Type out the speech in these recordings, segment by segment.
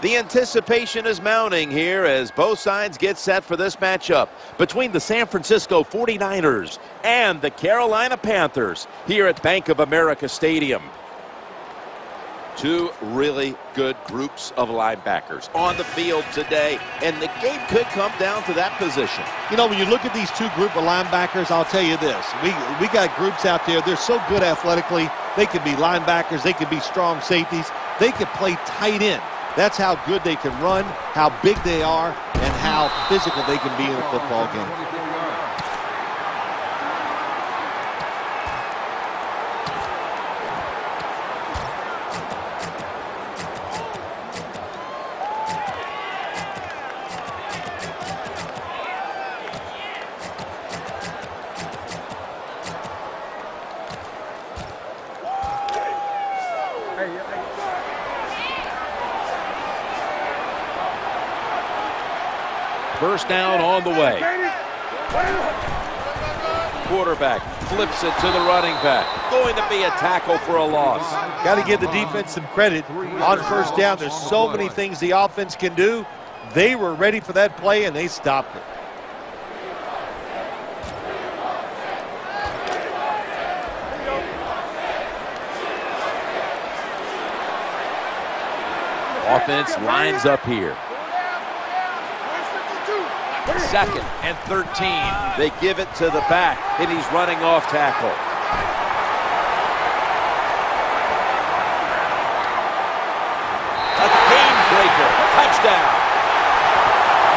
The anticipation is mounting here as both sides get set for this matchup between the San Francisco 49ers and the Carolina Panthers here at Bank of America Stadium. Two really good groups of linebackers on the field today, and the game could come down to that position. You know, when you look at these two group of linebackers, I'll tell you this. We, we got groups out there, they're so good athletically. They could be linebackers, they could be strong safeties, they could play tight end. That's how good they can run, how big they are, and how physical they can be in a football game. Quarterback flips it to the running back. Going to be a tackle for a loss. Got to give the defense some credit on first down. There's so many things the offense can do. They were ready for that play, and they stopped it. Offense lines up here. Second and 13. They give it to the back, and he's running off tackle. A game breaker. Touchdown.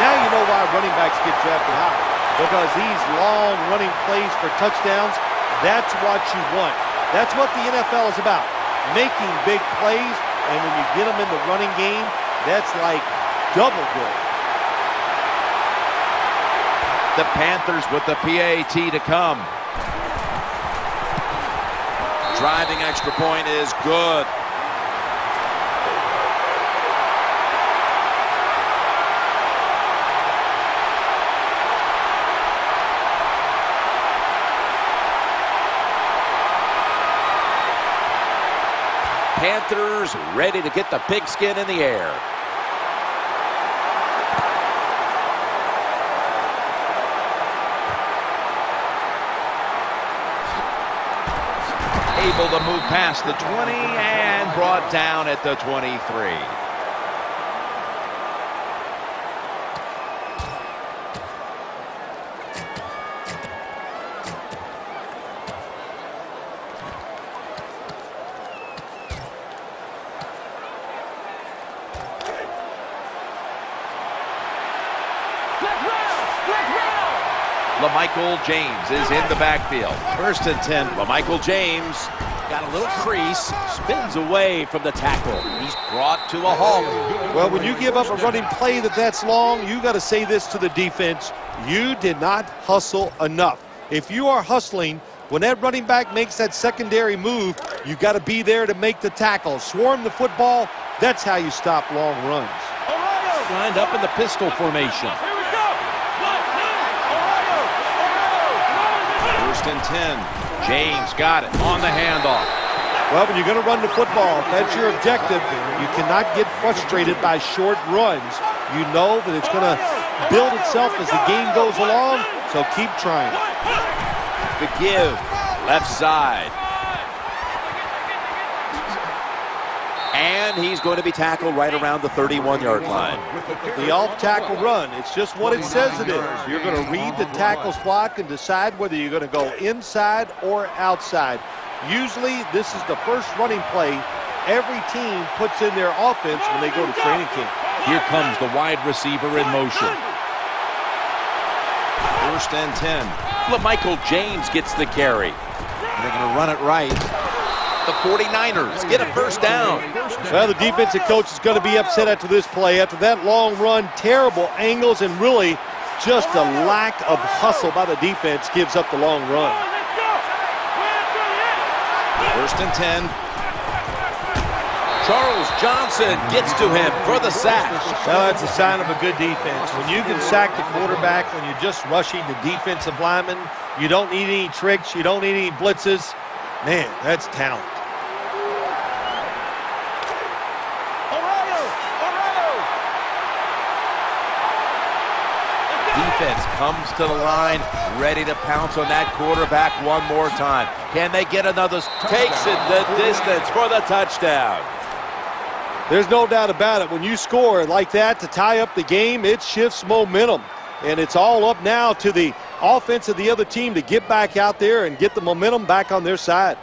Now you know why running backs get drafted high. Because these long running plays for touchdowns, that's what you want. That's what the NFL is about. Making big plays, and when you get them in the running game, that's like double good. The Panthers with the PAT to come. Driving extra point is good. Panthers ready to get the pigskin in the air. Able to move past the 20 and brought down at the 23. LaMichael James is in the backfield. First and 10. LaMichael James got a little crease, spins away from the tackle. He's brought to a halt. Well, when you give up a running play that that's long, you got to say this to the defense. You did not hustle enough. If you are hustling, when that running back makes that secondary move, you got to be there to make the tackle. Swarm the football. That's how you stop long runs. Lined up in the pistol formation. First and 10. James got it on the handoff. Well, when you're going to run the football, if that's your objective, you cannot get frustrated by short runs. You know that it's going to build itself as the game goes along, so keep trying. The give, left side. And he's going to be tackled right around the 31-yard line. The off-tackle run, it's just what it says it is. You're going to read the tackle's block and decide whether you're going to go inside or outside. Usually, this is the first running play every team puts in their offense when they go to training camp. Here comes the wide receiver in motion. First and 10. LaMichael James gets the carry. They're going to run it right the 49ers get a first down. Well, the defensive coach is going to be upset after this play. After that long run, terrible angles, and really just a lack of hustle by the defense gives up the long run. First and 10. Charles Johnson gets to him for the sack. Well, that's a sign of a good defense. When you can sack the quarterback, when you're just rushing the defensive lineman, you don't need any tricks, you don't need any blitzes. Man, that's talent. Defense comes to the line, ready to pounce on that quarterback one more time. Can they get another? Takes it the distance for the touchdown. There's no doubt about it. When you score like that to tie up the game, it shifts momentum. And it's all up now to the offense of the other team to get back out there and get the momentum back on their side.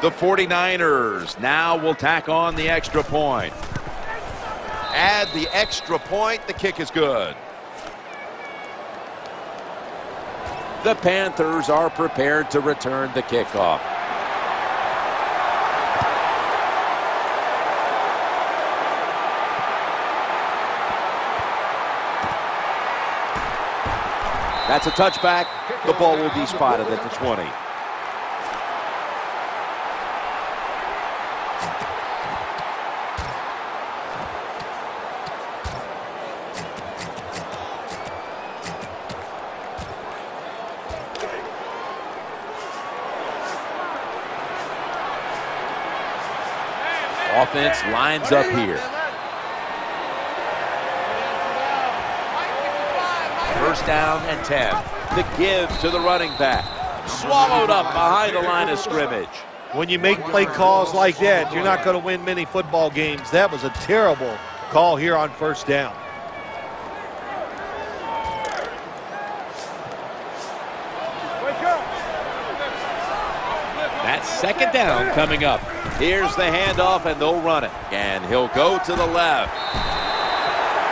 The 49ers now will tack on the extra point. Add the extra point. The kick is good. The Panthers are prepared to return the kickoff. That's a touchback. The ball will be spotted at the 20. Offense lines up here. First down and 10. The give to the running back. Swallowed up behind the line of scrimmage. When you make play calls like that, you're not going to win many football games. That was a terrible call here on first down. That's second down coming up. Here's the handoff, and they'll run it. And he'll go to the left.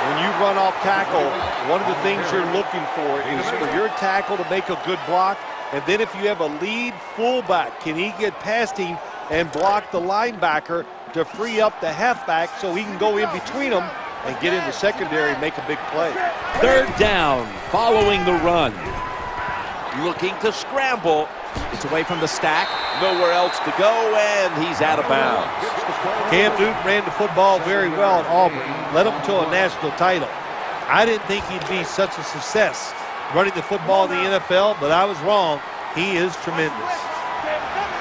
When you run off tackle, one of the things you're looking for is for your tackle to make a good block. And then if you have a lead fullback, can he get past him and block the linebacker to free up the halfback so he can go in between them and get in the secondary and make a big play. Third down following the run. Looking to scramble. It's away from the stack. Nowhere else to go, and he's out of bounds. Cam Newton ran the football very well at Auburn. Led them to a national title. I didn't think he'd be such a success running the football in the NFL, but I was wrong. He is tremendous.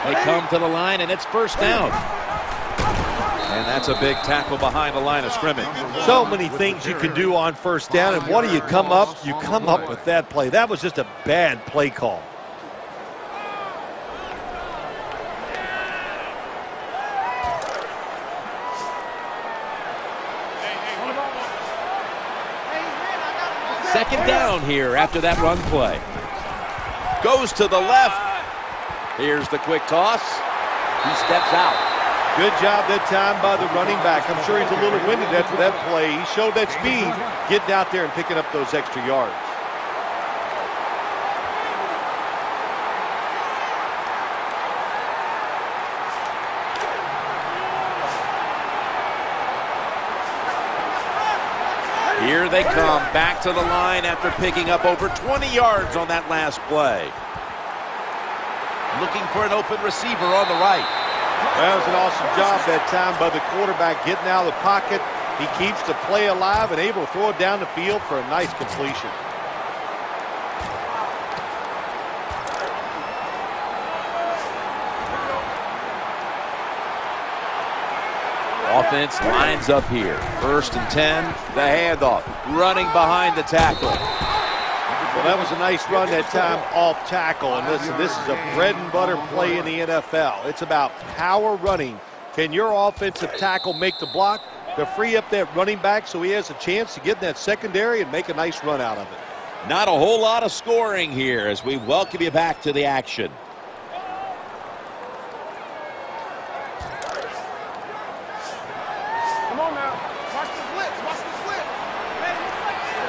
They come to the line, and it's first down. And that's a big tackle behind the line of scrimmage. So many things you can do on first down, and what do you come up? You come up with that play. That was just a bad play call. Second down here after that run play. Goes to the left. Here's the quick toss. He steps out. Good job that time by the running back. I'm sure he's a little winded after that play. He showed that speed getting out there and picking up those extra yards. Here they come back to the line after picking up over 20 yards on that last play. Looking for an open receiver on the right. That was an awesome job that time by the quarterback getting out of the pocket. He keeps the play alive and able to throw it down the field for a nice completion. Offense lines up here. First and 10, the handoff. Running behind the tackle. Well, that was a nice run that time off tackle. And listen, this is a bread and butter play in the NFL. It's about power running. Can your offensive tackle make the block to free up that running back so he has a chance to get in that secondary and make a nice run out of it? Not a whole lot of scoring here as we welcome you back to the action.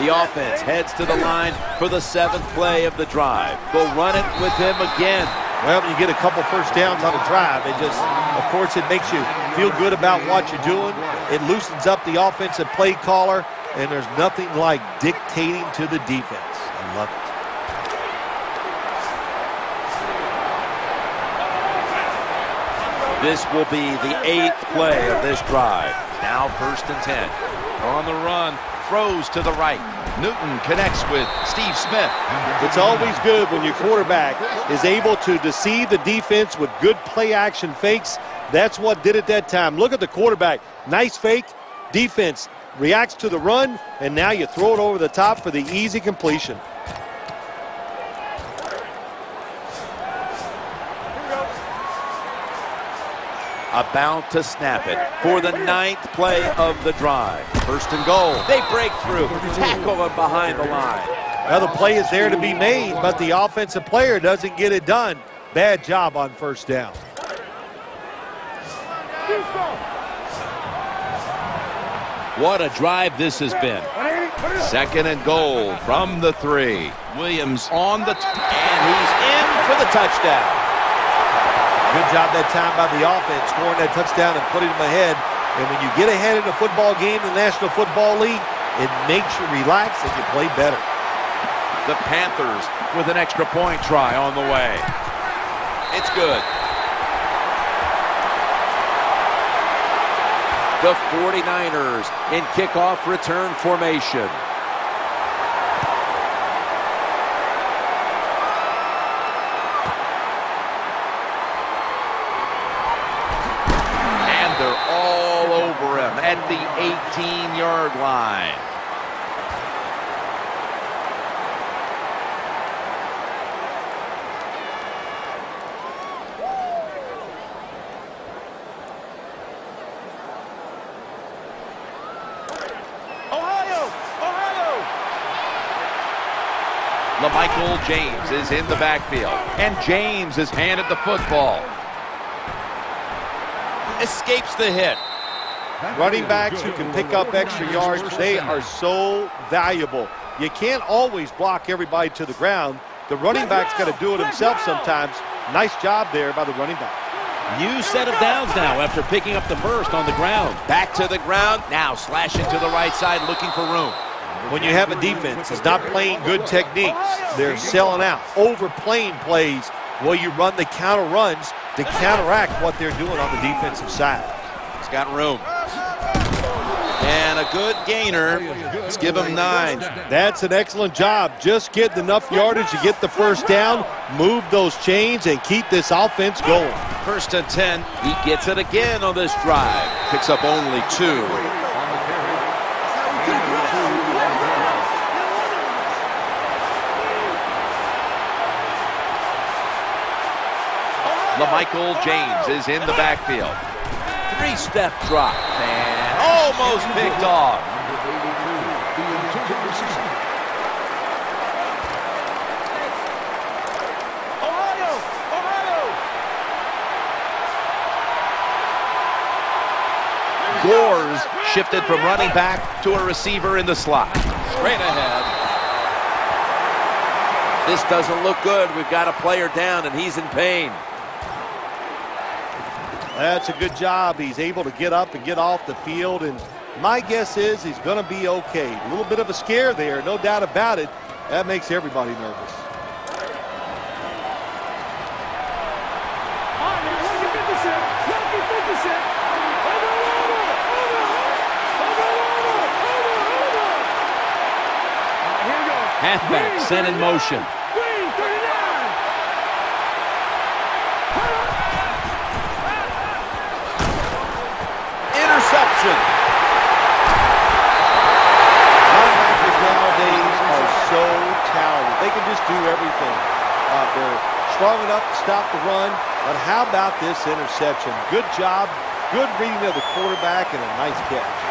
The offense heads to the line for the seventh play of the drive. They'll run it with him again. Well, you get a couple first downs on a drive. It just, of course, it makes you feel good about what you're doing. It loosens up the offensive play caller, and there's nothing like dictating to the defense. I love it. This will be the eighth play of this drive. Now first and 10. On the run, throws to the right. Newton connects with Steve Smith. It's always good when your quarterback is able to deceive the defense with good play action fakes. That's what did it that time. Look at the quarterback. Nice fake. Defense reacts to the run, and now you throw it over the top for the easy completion. About to snap it for the ninth play of the drive. First and goal. They break through. Tackle them behind the line. Well, the play is there to be made, but the offensive player doesn't get it done. Bad job on first down. What a drive this has been. Second and goal from the three. Williams on the, and he's in for the touchdown. Good job that time by the offense, scoring that touchdown and putting them ahead. And when you get ahead in a football game the National Football League, it makes you relax and you play better. The Panthers with an extra point try on the way. It's good. The 49ers in kickoff return formation. at the 18-yard line. Ohio! Ohio! LaMichael James is in the backfield, and James is handed the football. Escapes the hit. Running backs who can pick up extra yards, they are so valuable. You can't always block everybody to the ground. The running back's got to do it himself sometimes. Nice job there by the running back. New set of downs now after picking up the first on the ground. Back to the ground, now slashing to the right side, looking for room. When you have a defense that's not playing good techniques, they're selling out, overplaying plays while you run the counter runs to counteract what they're doing on the defensive side. It's got room. And a good gainer. Let's give him nine. That's an excellent job. Just get enough yardage to get the first down, move those chains, and keep this offense going. First and 10. He gets it again on this drive. Picks up only two. LaMichael James is in the backfield. Three-step drop. And almost picked off. Ohio! Ohio! Gores shifted from running back to a receiver in the slot. Straight ahead. This doesn't look good. We've got a player down, and he's in pain. That's a good job. He's able to get up and get off the field, and my guess is he's going to be okay. A little bit of a scare there, no doubt about it. That makes everybody nervous. Halfback set in motion. interception. Linebackers nowadays are so talented. They can just do everything. Uh, they're strong enough to stop the run, but how about this interception? Good job, good reading of the quarterback, and a nice catch.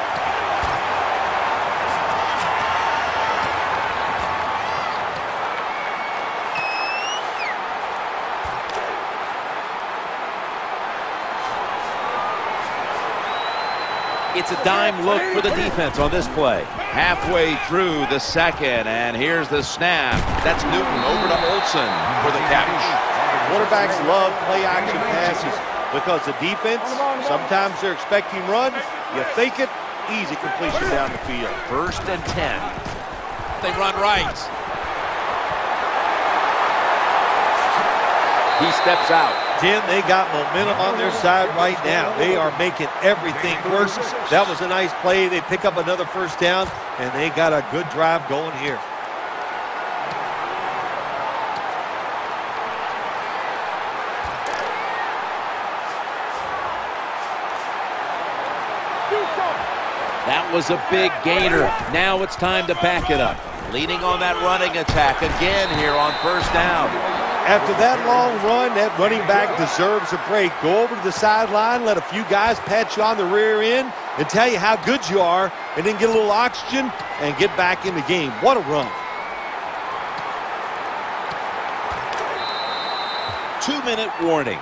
It's a dime look for the defense on this play. Halfway through the second, and here's the snap. That's Newton over to Olsen for the catch. Quarterbacks love play-action passes because the defense, sometimes they're expecting run. You fake it, easy completion down the field. First and 10. They run right. He steps out. Jim, they got momentum on their side right now. They are making everything worse. That was a nice play. They pick up another first down, and they got a good drive going here. That was a big gainer. Now it's time to back it up. Leading on that running attack again here on first down. After that long run, that running back deserves a break. Go over to the sideline, let a few guys pat you on the rear end and tell you how good you are, and then get a little oxygen and get back in the game. What a run. Two-minute warning.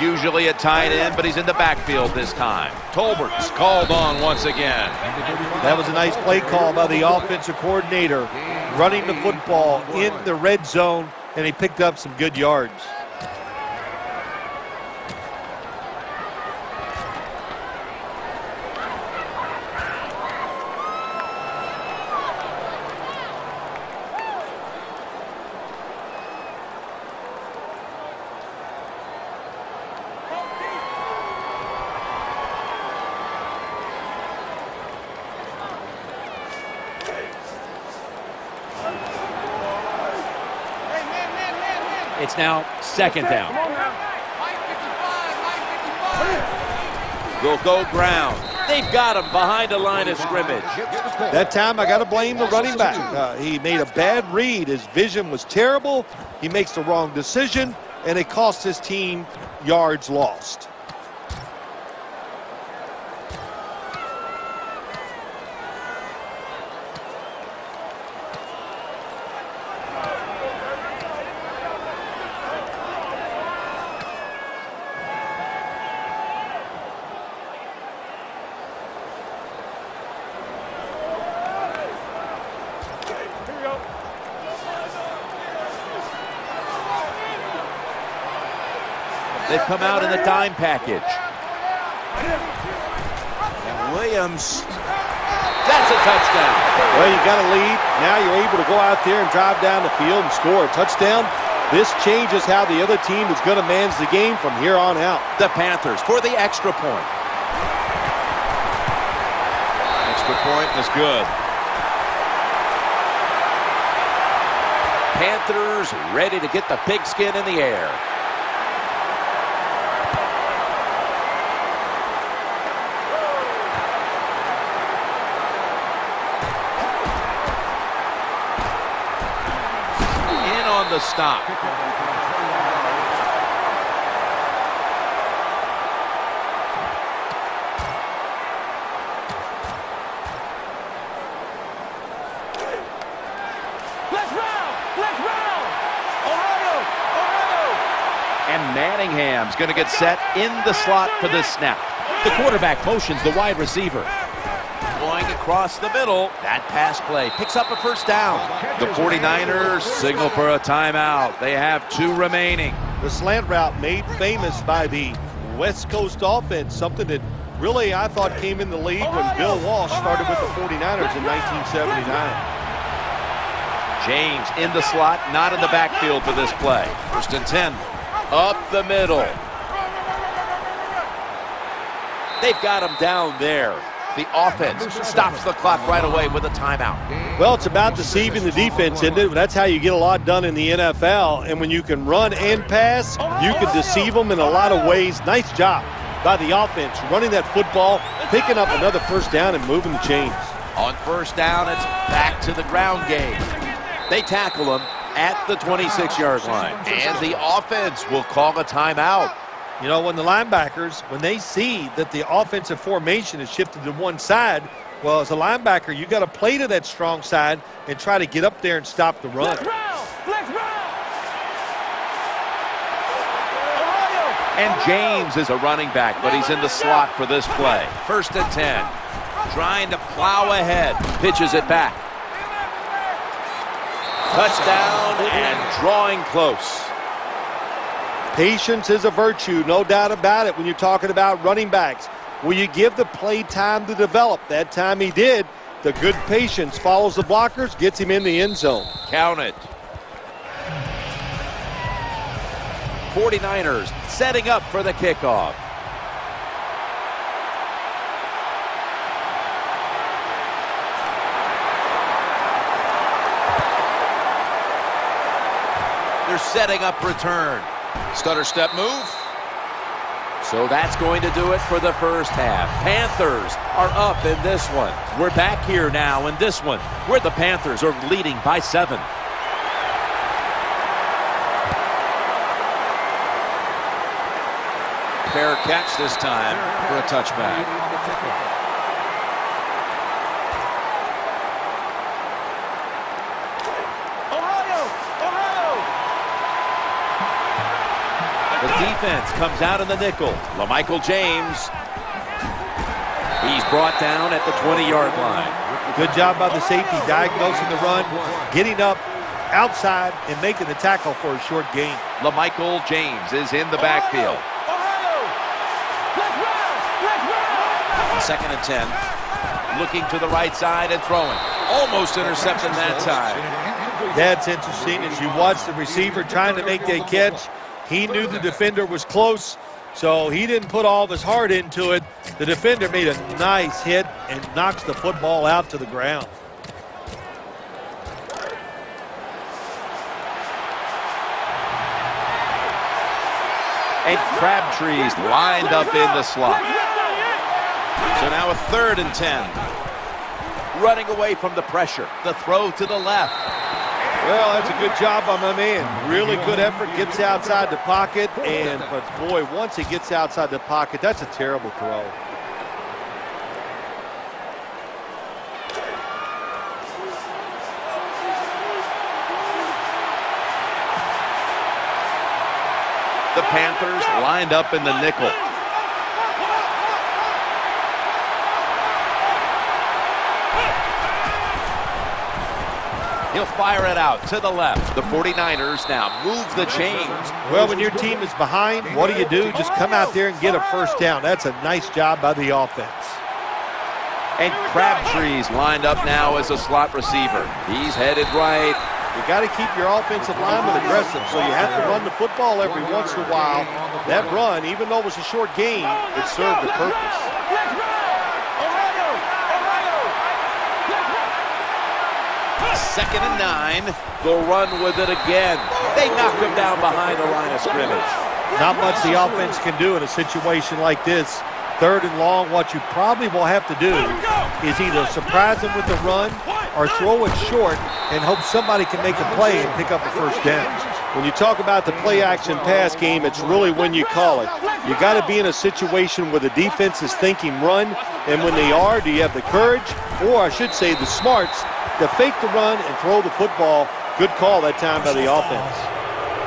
Usually a tight end, but he's in the backfield this time. Tolbert's called on once again. That was a nice play call by the offensive coordinator, running the football in the red zone, and he picked up some good yards. It's now second down. Will go ground. They've got him behind the line of scrimmage. That time I got to blame the running back. Uh, he made a bad read. His vision was terrible. He makes the wrong decision, and it cost his team yards lost. Come out in the dime package. And Williams, that's a touchdown. Well, you got a lead. Now you're able to go out there and drive down the field and score a touchdown. This changes how the other team is going to manage the game from here on out. The Panthers for the extra point. Extra point is good. Panthers ready to get the pigskin in the air. The stop. And Manningham's going to get set in the slot for this snap. The quarterback motions the wide receiver. Going across the middle. That pass play picks up a first down. The 49ers signal for a timeout. They have two remaining. The slant route made famous by the West Coast offense, something that really I thought came in the league when Bill Walsh started with the 49ers in 1979. James in the slot, not in the backfield for this play. First and 10. Up the middle. They've got him down there. The offense stops the clock right away with a timeout. Well, it's about deceiving the defense, isn't it? That's how you get a lot done in the NFL. And when you can run and pass, you can deceive them in a lot of ways. Nice job by the offense, running that football, picking up another first down and moving the chains. On first down, it's back to the ground game. They tackle him at the 26-yard line. And the offense will call a timeout. You know, when the linebackers, when they see that the offensive formation is shifted to one side, well, as a linebacker, you got to play to that strong side and try to get up there and stop the run. And James is a running back, but he's in the slot for this play. First and 10. Trying to plow ahead. Pitches it back. Touchdown and drawing close. Patience is a virtue, no doubt about it, when you're talking about running backs. Will you give the play time to develop? That time he did. The good patience follows the blockers, gets him in the end zone. Count it. 49ers setting up for the kickoff. They're setting up return. Stutter step move. So that's going to do it for the first half. Panthers are up in this one. We're back here now in this one where the Panthers are leading by seven. Fair catch this time for a touchback. Defense comes out in the nickel. LaMichael James. He's brought down at the 20-yard line. Good job by the safety, diagnosing the run, getting up outside, and making the tackle for a short gain. LaMichael James is in the backfield. Second and 10. Looking to the right side and throwing. Almost intercepted that time. That's interesting. As you watch the receiver trying to make that catch, he knew the defender was close, so he didn't put all of his heart into it. The defender made a nice hit and knocks the football out to the ground. And Crabtree's lined up in the slot. So now a third and 10. Running away from the pressure. The throw to the left. Well, that's a good job by my man. Really good effort. Gets outside the pocket. And, but boy, once he gets outside the pocket, that's a terrible throw. The Panthers lined up in the nickel. He'll fire it out to the left. The 49ers now move the chains. Well, when your team is behind, what do you do? Just come out there and get a first down. That's a nice job by the offense. And Crabtree's lined up now as a slot receiver. He's headed right. You got to keep your offensive lineman aggressive, so you have to run the football every once in a while. That run, even though it was a short game, it served a purpose. Second and nine. They'll run with it again. They knock him down behind the line of scrimmage. Not much the offense can do in a situation like this. Third and long, what you probably will have to do is either surprise them with the run or throw it short and hope somebody can make a play and pick up a first down. When you talk about the play action pass game, it's really when you call it. You got to be in a situation where the defense is thinking run, and when they are, do you have the courage, or I should say the smarts, to fake the run and throw the football. Good call that time by the offense.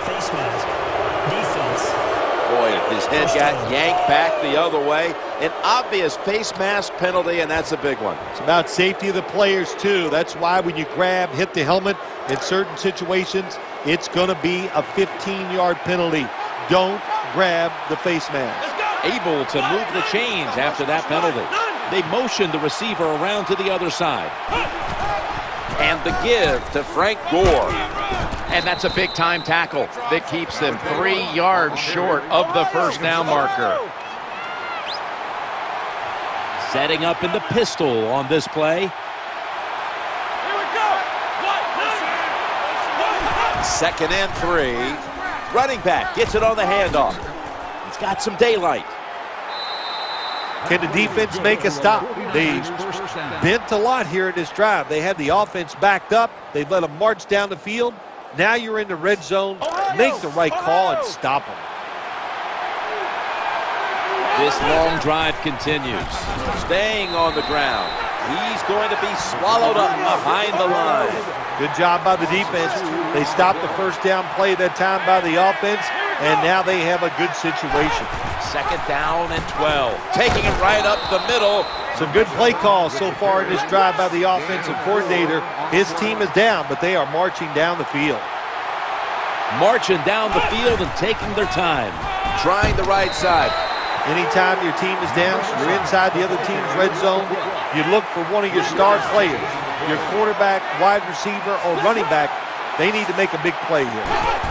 Face mask. Defense. Boy, his head got yanked back the other way. An obvious face mask penalty, and that's a big one. It's about safety of the players, too. That's why when you grab, hit the helmet in certain situations, it's going to be a 15-yard penalty. Don't grab the face mask. Able to move the chains after that penalty. They motion the receiver around to the other side. And the give to Frank Gore. And that's a big-time tackle that keeps them three yards short of the first down marker. Setting up in the pistol on this play. Second and three. Running back gets it on the handoff. He's got some daylight. Can the defense make a stop? They've bent a lot here in this drive. They had the offense backed up. They've let them march down the field. Now you're in the red zone. Make the right call and stop them. This long drive continues. Staying on the ground. He's going to be swallowed up behind the line. Good job by the defense. They stopped the first down play that time by the offense, and now they have a good situation. Second down and 12. Taking it right up the middle. Some good play calls so far in this drive by the offensive coordinator. His team is down, but they are marching down the field. Marching down the field and taking their time. Trying the right side. Anytime your team is down, you're inside the other team's red zone, you look for one of your star players, your quarterback, wide receiver, or running back, They need to make a big play here.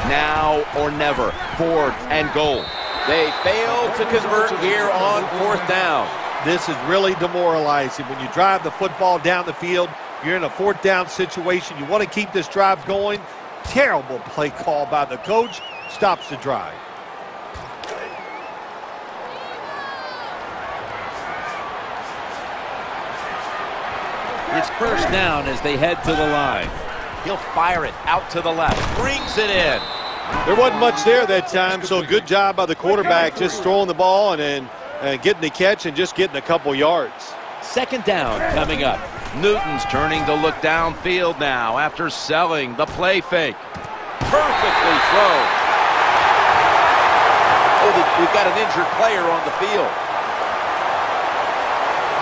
Now or never. Fourth and goal. They fail to convert here on fourth down. This is really demoralizing. When you drive the football down the field, you're in a fourth down situation. You want to keep this drive going. Terrible play call by the coach. Stops the drive. It's first down as they head to the line. He'll fire it out to the left. Brings it in. There wasn't much there that time, so good job by the quarterback just throwing the ball and then uh, getting the catch and just getting a couple yards. Second down coming up. Newton's turning to look downfield now after selling the play fake. Perfectly thrown. Oh, we've got an injured player on the field.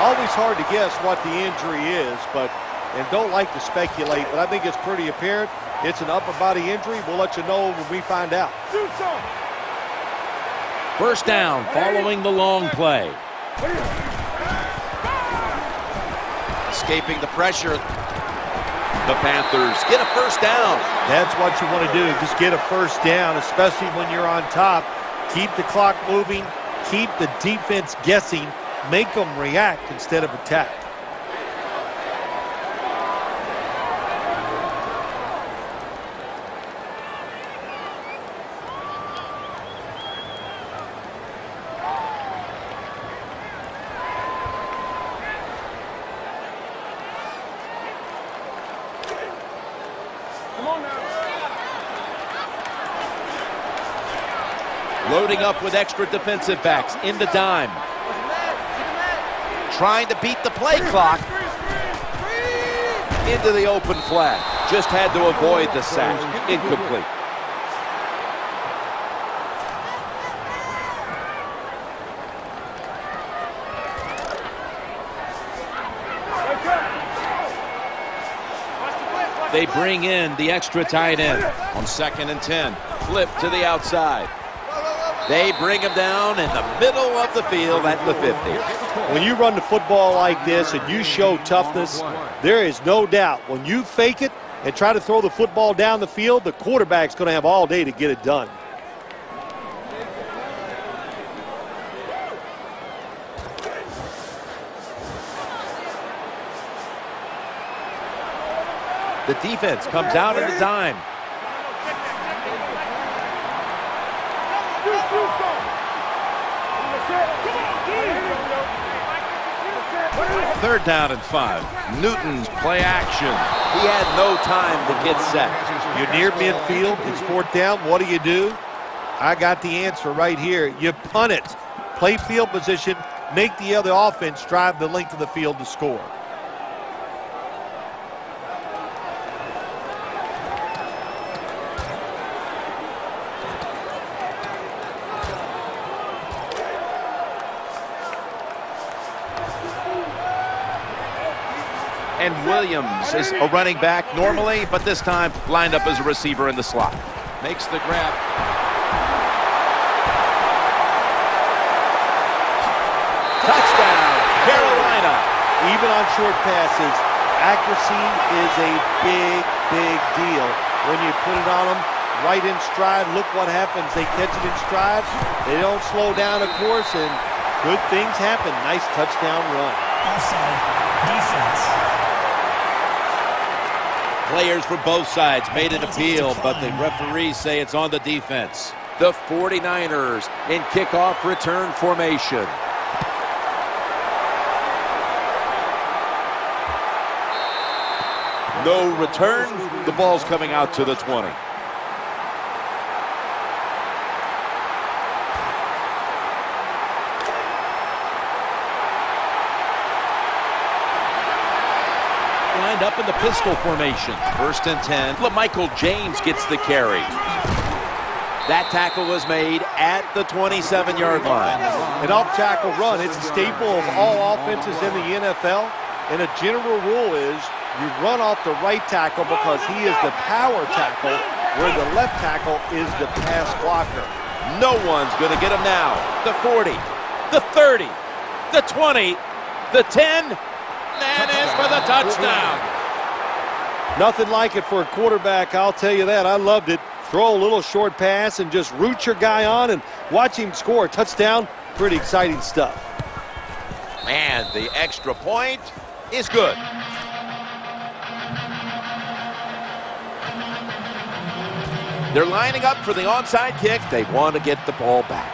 Always hard to guess what the injury is, but and don't like to speculate, but I think it's pretty apparent. It's an upper body injury. We'll let you know when we find out. First down following the long play. Escaping the pressure. The Panthers get a first down. That's what you want to do. Just get a first down, especially when you're on top. Keep the clock moving. Keep the defense guessing. Make them react instead of attack. Loading up with extra defensive backs in the dime. Trying to beat the play clock. Into the open flat. Just had to avoid the sack. Incomplete. They bring in the extra tight end on second and 10. Flip to the outside. They bring him down in the middle of the field at the 50. When you run the football like this and you show toughness, there is no doubt when you fake it and try to throw the football down the field, the quarterback's going to have all day to get it done. The defense comes out in the dime. Third down and five. Newton's play action. He had no time to get set. You're near midfield. It's fourth down. What do you do? I got the answer right here. You punt it. Play field position. Make the other offense drive the length of the field to score. And Williams is a running back normally, but this time lined up as a receiver in the slot. Makes the grab. Touchdown, Carolina. Even on short passes, accuracy is a big, big deal. When you put it on them right in stride, look what happens. They catch it in stride. They don't slow down, of course, and good things happen. Nice touchdown run. Offside. Defense. Players from both sides made an appeal, but the referees say it's on the defense. The 49ers in kickoff return formation. No return. The ball's coming out to the 20. Lined up in the pistol formation. First and 10. LaMichael James gets the carry. That tackle was made at the 27-yard line. An off-tackle run, it's a staple of all offenses in the NFL. And a general rule is you run off the right tackle because he is the power tackle, where the left tackle is the pass blocker. No one's going to get him now. The 40, the 30, the 20, the 10, and in for the touchdown. Nothing like it for a quarterback, I'll tell you that. I loved it. Throw a little short pass and just root your guy on and watch him score a touchdown. Pretty exciting stuff. And the extra point is good. They're lining up for the onside kick. They want to get the ball back.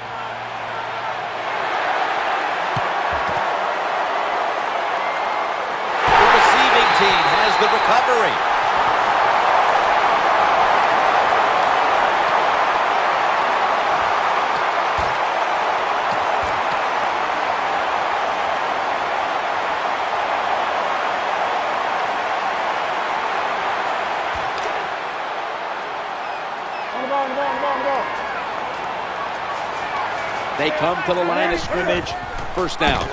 The receiving team has the recovery. They come to the line of scrimmage. First down.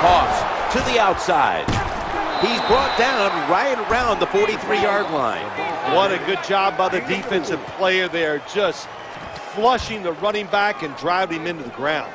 Toss to the outside. He's brought down right around the 43-yard line. What a good job by the defensive player there. Just flushing the running back and driving him into the ground.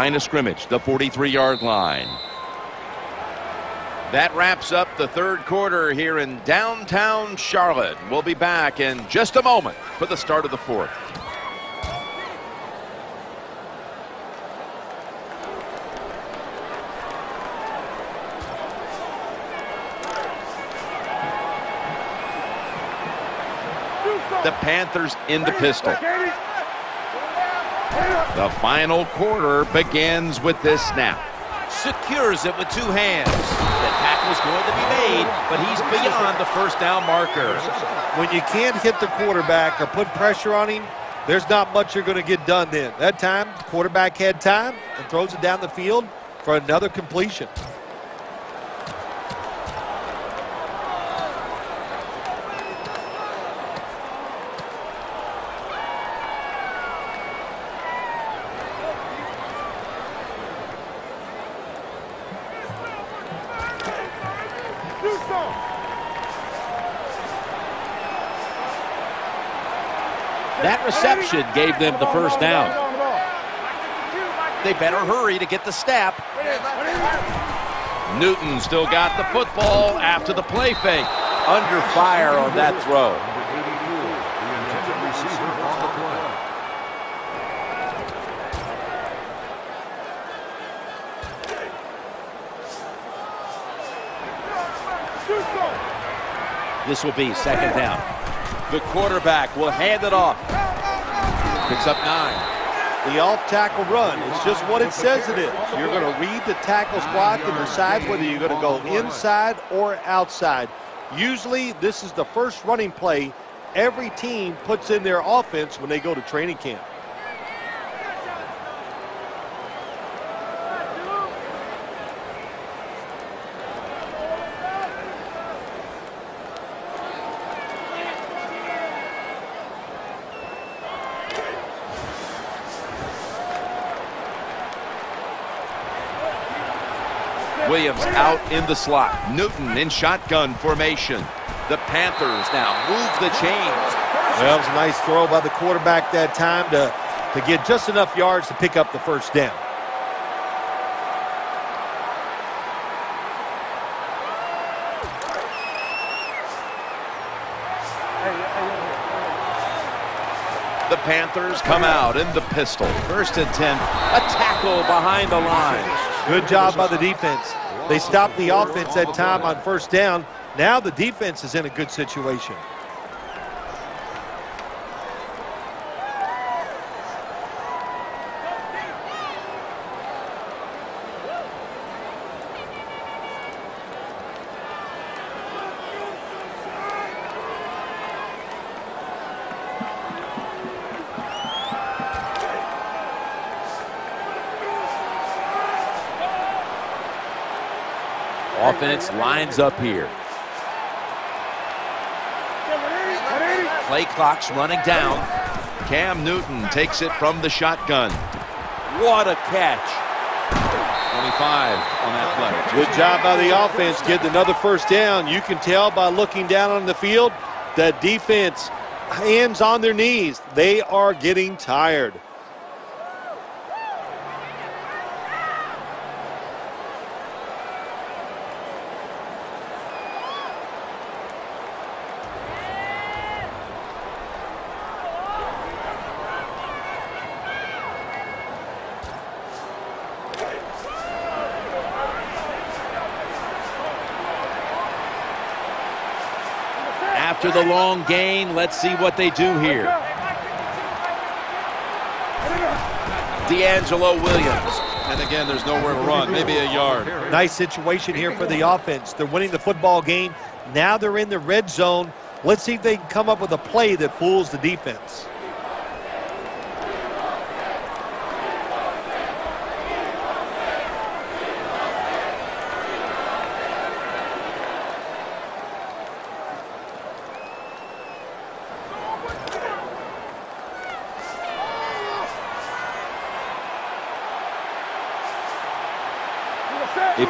Line of scrimmage, the 43-yard line. That wraps up the third quarter here in downtown Charlotte. We'll be back in just a moment for the start of the fourth. The Panthers in the pistol. The final quarter begins with this snap. Secures it with two hands. The tackle's going to be made, but he's beyond the first down marker. When you can't hit the quarterback or put pressure on him, there's not much you're going to get done then. That time, quarterback had time and throws it down the field for another completion. Gave them the first down. They better hurry to get the snap. Newton still got the football after the play fake. Under fire on that throw. This will be second down. The quarterback will hand it off. Picks up nine. The off-tackle run is just what it says it is. You're going to read the tackle spot and decide whether you're going to go inside or outside. Usually, this is the first running play every team puts in their offense when they go to training camp. Williams out in the slot. Newton in shotgun formation. The Panthers now move the chains. Well, it was a nice throw by the quarterback that time to, to get just enough yards to pick up the first down. The Panthers come out in the pistol. First and 10. A tackle behind the line. Good job by the defense. They stopped the offense that time on first down. Now the defense is in a good situation. Lines up here. Play clock's running down. Cam Newton takes it from the shotgun. What a catch. 25 on that play. Good job by the offense getting another first down. You can tell by looking down on the field that defense, hands on their knees, they are getting tired. After the long gain, let's see what they do here. DeAngelo Williams. And again, there's nowhere to run, maybe a yard. Nice situation here for the offense. They're winning the football game. Now they're in the red zone. Let's see if they can come up with a play that fools the defense.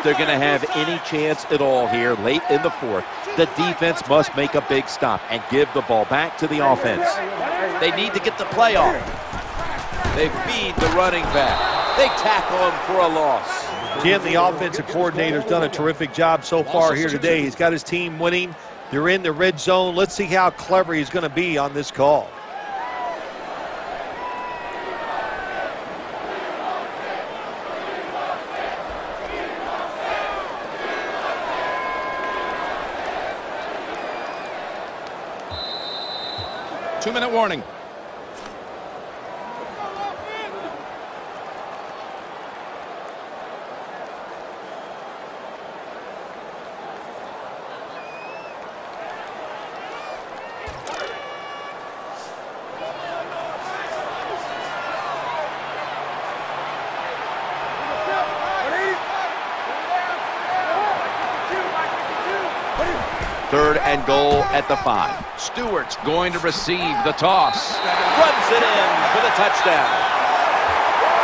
If they're going to have any chance at all here late in the fourth, the defense must make a big stop and give the ball back to the offense. They need to get the play off. They feed the running back. They tackle him for a loss. Jim, the offensive coordinator's done a terrific job so far here today. He's got his team winning. They're in the red zone. Let's see how clever he's going to be on this call. Minute warning. Third and goal at the five. Stewart's going to receive the toss. Runs it in for the touchdown.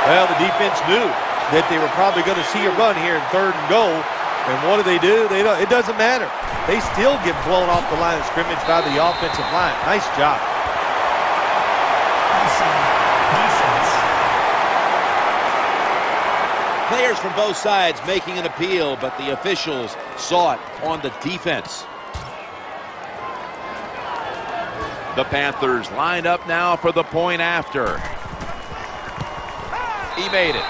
Well, the defense knew that they were probably going to see a run here in third and goal. And what do they do? They don't, it doesn't matter. They still get blown off the line of scrimmage by the offensive line. Nice job. Players from both sides making an appeal, but the officials saw it on the defense. The Panthers line up now for the point after. He made it.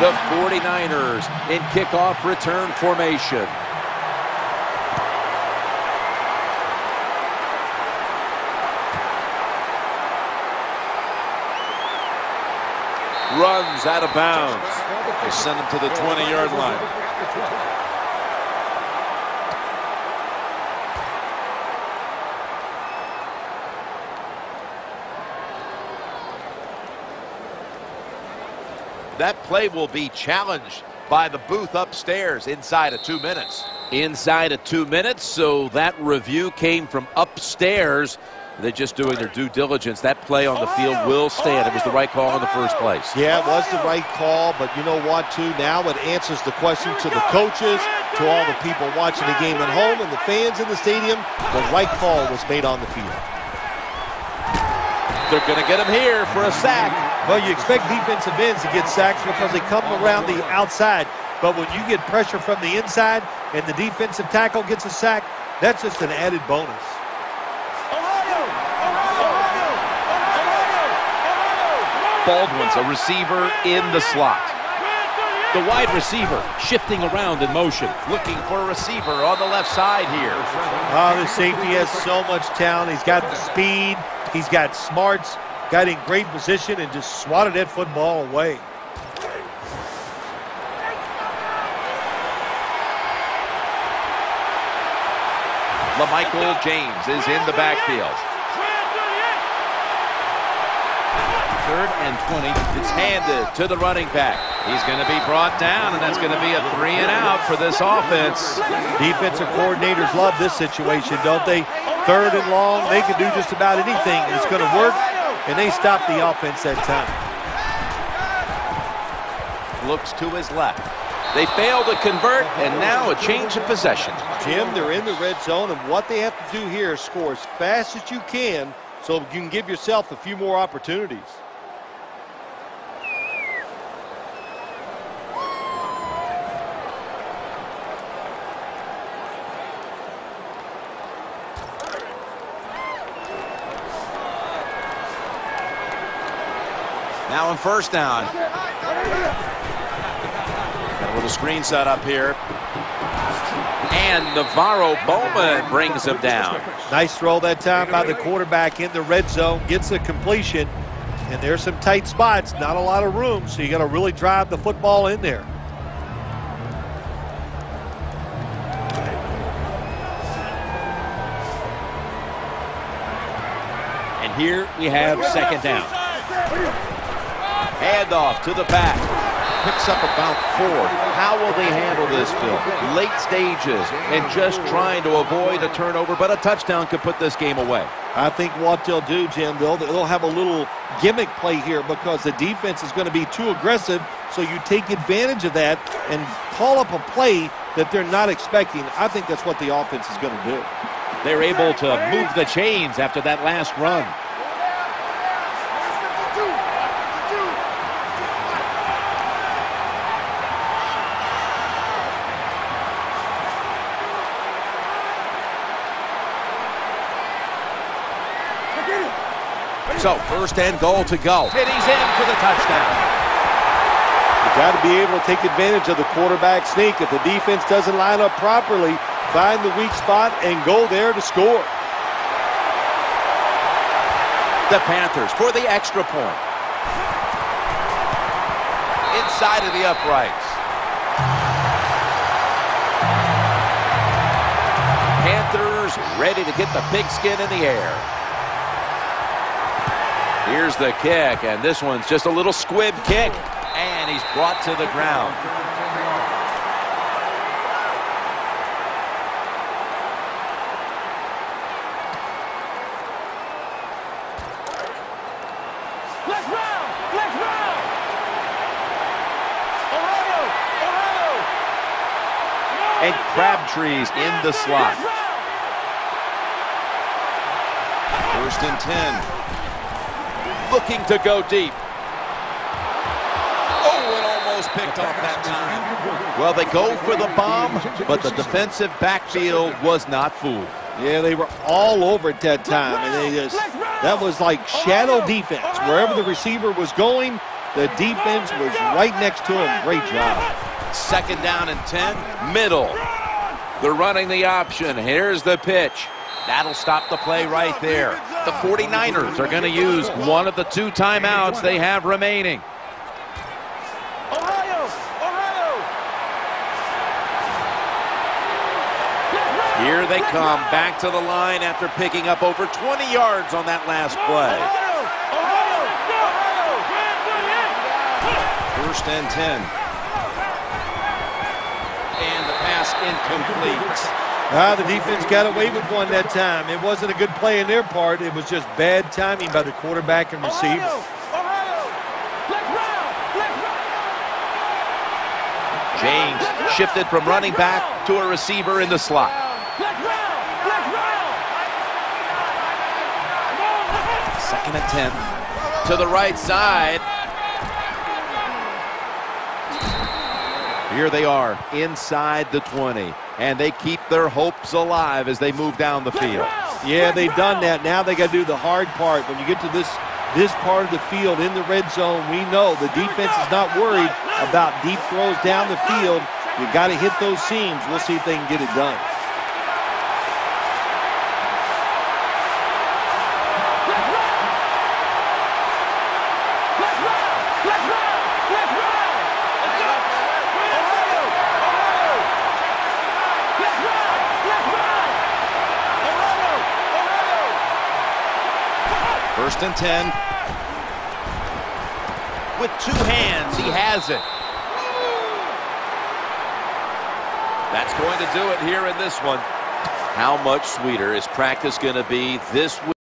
The 49ers in kickoff return formation. Runs out of bounds. They send him to the 20-yard line. That play will be challenged by the booth upstairs inside of two minutes. Inside of two minutes, so that review came from upstairs. They're just doing their due diligence. That play on the field oh! will stand. It was the right call in the first oh! place. Yeah, it was the right call, but you know what, too? Now it answers the question to the coaches, to all the people watching the game at home, and the fans in the stadium. The right call was made on the field. They're going to get him here for a sack. Well, you expect defensive ends to get sacks because they come around the outside. But when you get pressure from the inside and the defensive tackle gets a sack, that's just an added bonus. Baldwin's a receiver in the slot. The wide receiver shifting around in motion, looking for a receiver on the left side here. Ah, oh, the safety has so much talent. He's got the speed. He's got smarts. Got in great position and just swatted that football away. LaMichael James is in the backfield. Third and 20. It's handed to the running back. He's going to be brought down, and that's going to be a three and out for this offense. Defensive coordinators love this situation, don't they? Third and long, they can do just about anything, and it's going to work, and they stop the offense that time. Looks to his left. They fail to convert, and now a change of possession. Jim, they're in the red zone, and what they have to do here is score as fast as you can so you can give yourself a few more opportunities. Now in first down. Got a little screen set up here. And NaVorro Bowman brings him down. Nice throw that time by the quarterback in the red zone. Gets a completion. And there's some tight spots. Not a lot of room, so you got to really drive the football in there. And here we have second down. Handoff to the back. Picks up about four. How will they handle this, Phil? Late stages and just trying to avoid a turnover, but a touchdown could put this game away. I think what they'll do, Jim, they'll, they'll have a little gimmick play here because the defense is going to be too aggressive, so you take advantage of that and call up a play that they're not expecting. I think that's what the offense is going to do. They're able to move the chains after that last run. So first and goal to go. And he's in for the touchdown. You got to be able to take advantage of the quarterback sneak. If the defense doesn't line up properly, find the weak spot and go there to score. The Panthers for the extra point. Inside of the uprights. Panthers ready to get the pigskin in the air. Here's the kick, and this one's just a little squib kick, and he's brought to the ground. Let's round! Let's round! Ohio! Ohio! And Crabtree's in the slot. First and 10. Looking to go deep. Oh, it almost picked off that time. Well, they go for the bomb, but the defensive backfield was not fooled. Yeah, they were all over at that time, and they just that was like shadow defense. Wherever the receiver was going, the defense was right next to him. Great job. Second down and 10, middle. They're running the option. Here's the pitch. That'll stop the play right there. The 49ers are going to use one of the two timeouts they have remaining. Ohio! Ohio! Here they come back to the line after picking up over 20 yards on that last play. First and 10. And the pass incomplete. Ah, the defense got away with one that time. It wasn't a good play in their part. It was just bad timing by the quarterback and receiver. James shifted from running back to a receiver in the slot. Second and 10. To the right side. Here they are inside the 20. And they keep their hopes alive as they move down the field. Yeah, they've done that. Now they got to do the hard part. When you get to this this part of the field in the red zone, we know the defense is not worried about deep throws down the field. You got to hit those seams. We'll see if they can get it done. 10. With two hands, he has it. That's going to do it here in this one. How much sweeter is practice going to be this week?